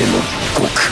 ての極